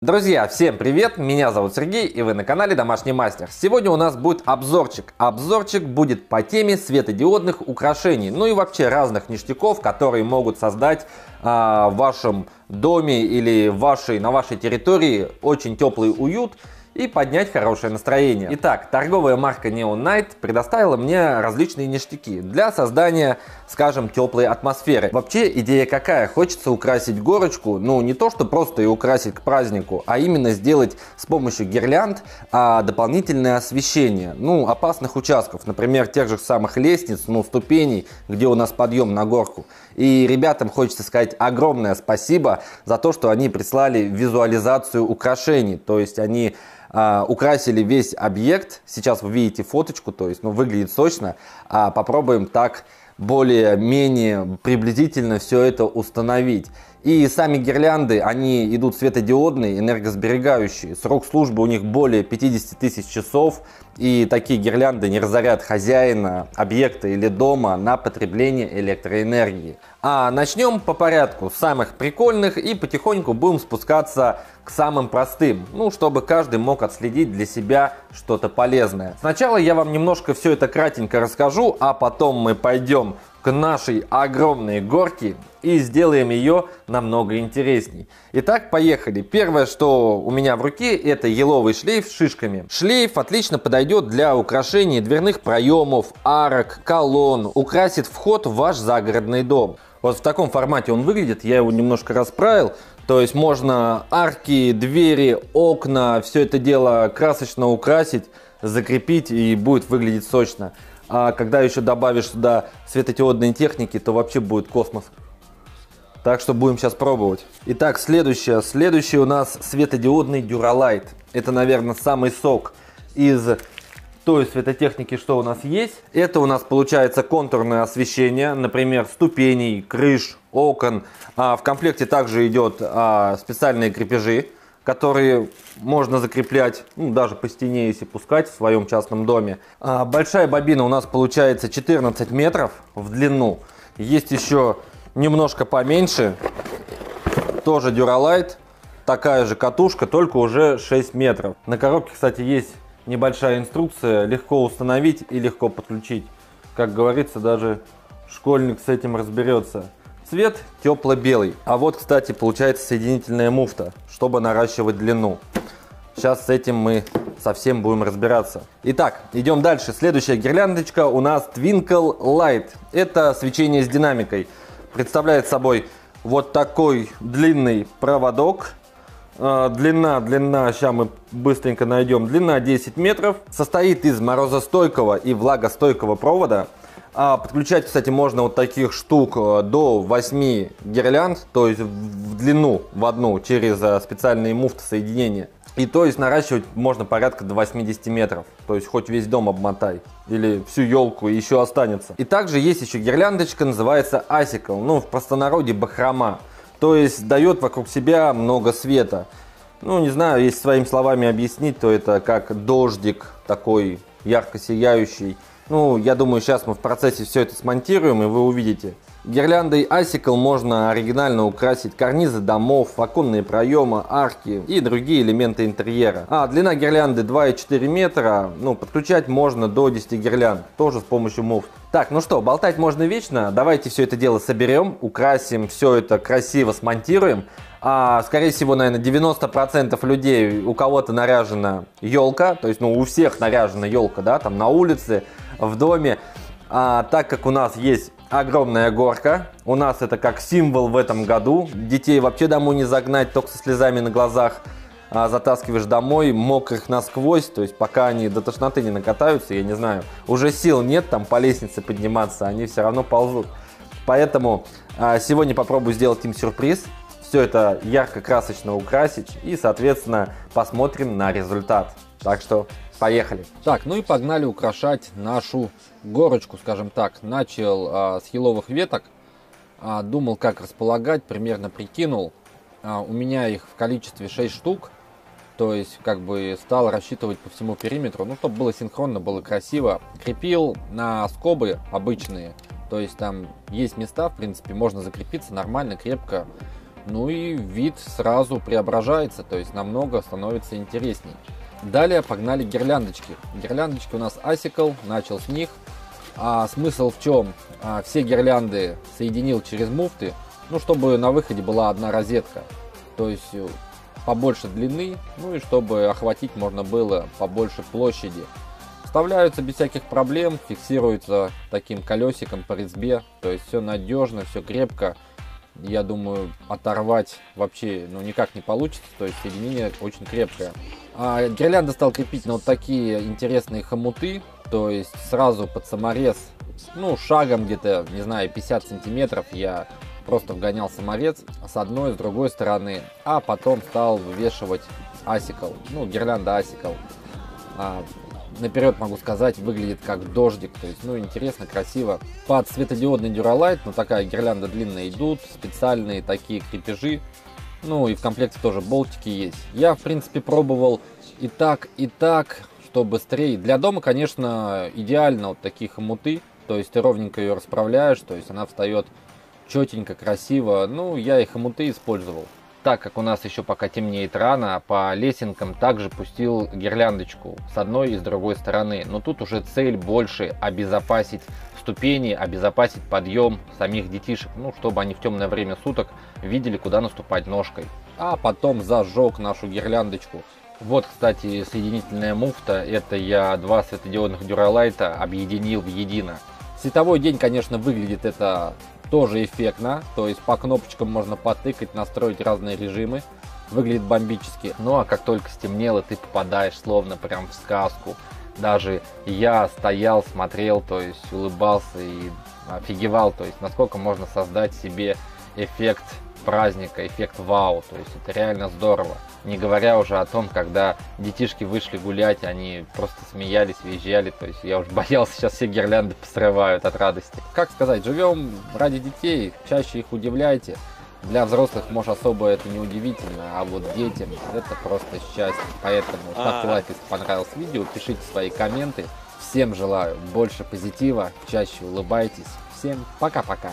Друзья, всем привет! Меня зовут Сергей и вы на канале Домашний Мастер. Сегодня у нас будет обзорчик. Обзорчик будет по теме светодиодных украшений, ну и вообще разных ништяков, которые могут создать а, в вашем доме или вашей, на вашей территории очень теплый уют и поднять хорошее настроение. Итак, торговая марка Neon Night предоставила мне различные ништяки для создания, скажем, теплой атмосферы. Вообще идея какая? Хочется украсить горочку, ну не то, что просто ее украсить к празднику, а именно сделать с помощью гирлянд а, дополнительное освещение, ну опасных участков, например, тех же самых лестниц, ну ступеней, где у нас подъем на горку. И ребятам хочется сказать огромное спасибо за то, что они прислали визуализацию украшений, то есть они а, украсили весь объект. Сейчас вы видите фоточку, то есть ну, выглядит сочно. А попробуем так более-менее приблизительно все это установить. И сами гирлянды, они идут светодиодные, энергосберегающие. Срок службы у них более 50 тысяч часов. И такие гирлянды не разорят хозяина объекта или дома на потребление электроэнергии. А начнем по порядку, с самых прикольных и потихоньку будем спускаться к самым простым, ну, чтобы каждый мог отследить для себя что-то полезное. Сначала я вам немножко все это кратенько расскажу, а потом мы пойдем нашей огромной горке и сделаем ее намного интересней. Итак, поехали. Первое, что у меня в руке, это еловый шлейф с шишками. Шлейф отлично подойдет для украшения дверных проемов, арок, колонн, украсит вход в ваш загородный дом. Вот в таком формате он выглядит, я его немножко расправил. То есть можно арки, двери, окна, все это дело красочно украсить, закрепить и будет выглядеть сочно. А когда еще добавишь сюда светодиодные техники, то вообще будет космос. Так что будем сейчас пробовать. Итак, следующее. Следующий у нас светодиодный Duralight. Это, наверное, самый сок из той светотехники, что у нас есть. Это у нас получается контурное освещение, например, ступеней, крыш, окон. А в комплекте также идет а, специальные крепежи, которые можно закреплять, ну, даже по стене, если пускать в своем частном доме. А, большая бобина у нас получается 14 метров в длину. Есть еще немножко поменьше, тоже Duralight. Такая же катушка, только уже 6 метров. На коробке, кстати, есть небольшая инструкция, легко установить и легко подключить. Как говорится, даже школьник с этим разберется. Цвет тепло-белый. А вот, кстати, получается соединительная муфта, чтобы наращивать длину. Сейчас с этим мы совсем будем разбираться. Итак, идем дальше. Следующая гирляндочка у нас Twinkle Light. Это свечение с динамикой. Представляет собой вот такой длинный проводок а, длина, длина, сейчас мы быстренько найдем. Длина 10 метров. Состоит из морозостойкого и влагостойкого провода. А подключать, кстати, можно вот таких штук э, до 8 гирлянд, то есть в длину в одну через э, специальные муфты соединения. И то есть наращивать можно порядка до 80 метров. То есть хоть весь дом обмотай. Или всю елку еще останется. И также есть еще гирляндочка, называется асикл. Ну, в простонародье бахрома. То есть дает вокруг себя много света. Ну, не знаю, если своими словами объяснить, то это как дождик такой ярко сияющий. Ну, я думаю, сейчас мы в процессе все это смонтируем, и вы увидите. Гирляндой Icicle можно оригинально украсить карнизы домов, оконные проемы, арки и другие элементы интерьера. А длина гирлянды 2,4 метра, ну подключать можно до 10 гирлянд, тоже с помощью муфт. Так, ну что, болтать можно вечно, давайте все это дело соберем, украсим, все это красиво смонтируем. А, скорее всего, наверное, 90% людей, у кого-то наряжена елка, то есть, ну, у всех наряжена елка, да, там на улице, в доме. А, так как у нас есть огромная горка. У нас это как символ в этом году. Детей вообще домой не загнать, только со слезами на глазах а, затаскиваешь домой, мокрых насквозь, то есть пока они до тошноты не накатаются, я не знаю, уже сил нет там по лестнице подниматься, они все равно ползут. Поэтому а, сегодня попробую сделать им сюрприз, все это ярко-красочно украсить и, соответственно, посмотрим на результат. Так что Поехали. Так, ну и погнали украшать нашу горочку, скажем так. Начал а, с еловых веток, а, думал, как располагать, примерно прикинул. А, у меня их в количестве 6 штук, то есть как бы стал рассчитывать по всему периметру, ну, чтобы было синхронно, было красиво. Крепил на скобы обычные, то есть там есть места, в принципе, можно закрепиться нормально, крепко. Ну и вид сразу преображается, то есть намного становится интересней. Далее погнали гирляндочки. Гирляндочки у нас Асикл, начал с них. А смысл в чем? А, все гирлянды соединил через муфты, ну, чтобы на выходе была одна розетка. То есть э, побольше длины, ну и чтобы охватить можно было побольше площади. Вставляются без всяких проблем, фиксируются таким колесиком по резьбе, то есть все надежно, все крепко. Я думаю, оторвать вообще ну, никак не получится, то есть соединение очень крепкое. А гирлянда стал крепить на вот такие интересные хомуты, то есть сразу под саморез, ну шагом где-то, не знаю, 50 сантиметров я просто вгонял саморез с одной, с другой стороны, а потом стал вывешивать асикл, ну гирлянда асикл. А, наперед могу сказать, выглядит как дождик, то есть, ну, интересно, красиво. Под светодиодный дюралайт, ну, такая гирлянда длинная идут, специальные такие крепежи, ну, и в комплекте тоже болтики есть. Я, в принципе, пробовал и так, и так, что быстрее. Для дома, конечно, идеально вот такие хомуты, то есть ты ровненько ее расправляешь, то есть она встает четенько, красиво. Ну, я и хомуты использовал так как у нас еще пока темнеет рано, по лесенкам также пустил гирляндочку с одной и с другой стороны. Но тут уже цель больше обезопасить ступени, обезопасить подъем самих детишек, ну, чтобы они в темное время суток видели, куда наступать ножкой. А потом зажег нашу гирляндочку. Вот, кстати, соединительная муфта. Это я два светодиодных дюралайта объединил в едино. Световой день, конечно, выглядит это тоже эффектно, то есть по кнопочкам можно потыкать, настроить разные режимы. Выглядит бомбически. Ну а как только стемнело, ты попадаешь словно прям в сказку. Даже я стоял, смотрел, то есть улыбался и офигевал, то есть насколько можно создать себе эффект праздника, эффект вау, то есть это реально здорово. Не говоря уже о том, когда детишки вышли гулять, они просто смеялись, визжали, то есть я уж боялся, сейчас все гирлянды посрывают от радости. Как сказать, живем ради детей, чаще их удивляйте. Для взрослых, может, особо это не удивительно, а вот детям это просто счастье. Поэтому ставьте лайк, если понравилось видео, пишите свои комменты. Всем желаю больше позитива, чаще улыбайтесь. Всем пока-пока.